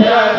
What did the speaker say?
Yeah.